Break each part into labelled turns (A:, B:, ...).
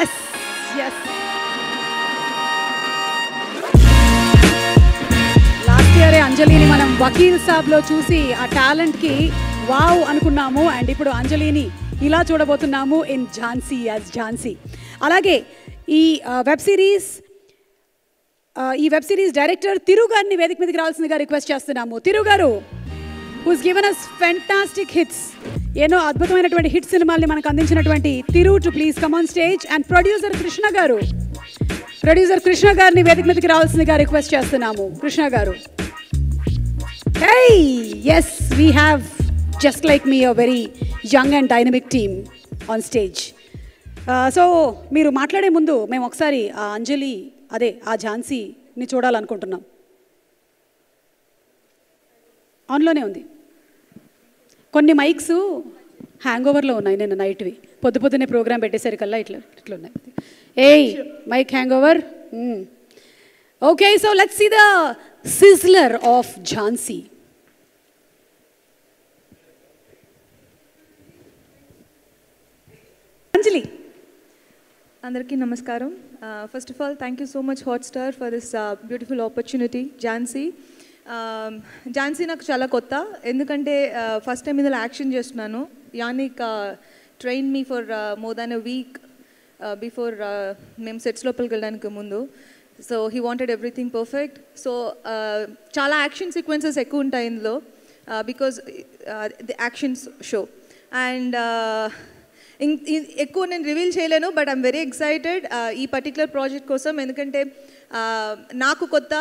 A: Yes yes last ఇయరే అంజలిని మనం వకీల్ సాబ్లో చూసి ఆ టాలెంట్కి వావ్ అనుకున్నాము. అండ్ ఇప్పుడు అంజలిని ఇలా చూడబోతున్నాము ఇన్ ఝాన్సీ యాజ్ ఝాన్సీ. అలాగే ఈ వెబ్ సిరీస్ ఈ వెబ్ సిరీస్ డైరెక్టర్ తిరు గారిని వేదిక మీదకి రావాల్సిందిగా రిక్వెస్ట్ చేస్తున్నాము. తిరు గారు who's given us fantastic hits ఎన్నో అద్భుతమైనటువంటి హిట్ సినిమాల్ని మనకు అందించినటువంటి Tiru to please come on stage and producer Krishna గారు. ప్రొడ్యూసర్ కృష్ణ గారిని వేదిక మీదకి రావాల్సిందిగా రిక్వెస్ట్ చేస్తున్నాము. కృష్ణ గారు. As we have just like me a very young and dynamic team on stage so మీరు మాట్లాడే ముందు మేము ఒకసారి ఆ అంజలి అదే ఆ ఝాన్సీని చూడాలనుకుంటున్నాం. ఆన్లోనే ఉంది. కొన్ని మైక్స్ హ్యాంగ్ ఓవర్లో ఉన్నాయి నేను నైట్వి. పొద్దు పొద్దునే ప్రోగ్రామ్ పెట్టేసరికల్లా ఇట్లా ఇట్లా ఉన్నాయి ఏయ్ mic hangover okay so let's see the sizzler of Jhansi Anjali
B: అందరికీ నమస్కారం. First of all thank you so much Hotstar for this beautiful opportunity Jhansi Um, Jhansi నాకు చాలా కొత్త. ఎందుకంటే uh, ఫస్ట్ టైం ఇందులో యాక్షన్ చేస్తున్నాను. Yannick train me for more than a week before మేము sets లోపలికి వెళ్ళడానికి ముందు. So he wanted everything perfect so చాలా యాక్షన్ సీక్వెన్సెస్ ఎక్కువ ఉంటాయి ఇందులో because the actions show and ఎక్కువ నేను రివీల్ చేయలేను బట్ ఐమ్ వెరీ ఎక్సైటెడ్ ఈ పర్టికులర్ ప్రాజెక్ట్ కోసం. ఎందుకంటే నాకు కొత్త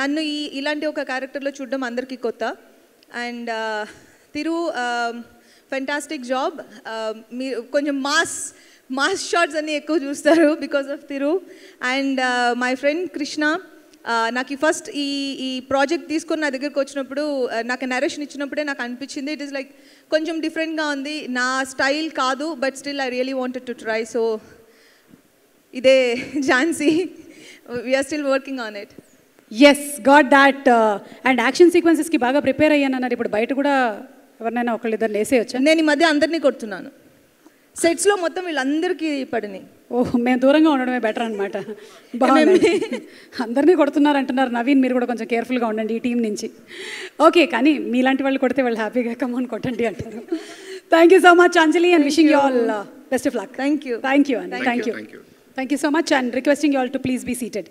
B: నన్ను ఈ ఇలాంటి ఒక క్యారెక్టర్లో చూడడం అందరికీ కొత్త. And uh, Thiru fantastic job మీరు కొంచెం మాస్ మాస్ షాట్స్ అన్నీ ఎక్కువ చూస్తారు because of Tiru. And my friend Krishna నాకు ఈ ఫస్ట్ ఈ ఈ ప్రాజెక్ట్ తీసుకొని నా దగ్గరికి వచ్చినప్పుడు నాకు నరేషన్ ఇచ్చినప్పుడే నాకు అనిపించింది. ఇట్ ఈస్ లైక్ కొంచెం డిఫరెంట్గా ఉంది. నా స్టైల్ కాదు but still I really wanted to try so ఇదే Jhansi. We're still working on it
A: as got that and action సీక్వెన్సెస్కి బాగా ప్రిపేర్ అయ్యానన్నారు. ఇప్పుడు బయట కూడా ఎవరినైనా ఒకళ్ళిద్దరు వేసేయచ్చా?
B: నేను ఈ మధ్య అందరినీ కొడుతున్నాను. సెట్స్లో మొత్తం వీళ్ళందరికీ పడినాయి
A: ఓహ్ మేము దూరంగా ఉండడమే బెటర్ అనమాట బాగుంది. అందరినీ కొడుతున్నారు అంటున్నారు. నవీన్ మీరు కూడా కొంచెం కేర్ఫుల్గా ఉండండి ఈ టీం నుంచి. ఓకే కానీ మీలాంటి వాళ్ళు కొడితే వాళ్ళు హ్యాపీగా కమౌన్ కొట్టండి అంటారు. Thank you so much Anjali and wishing you all best of luck
B: Thank you.
A: Thank you అండి thank you. Thank you so much and requesting you all to please be seated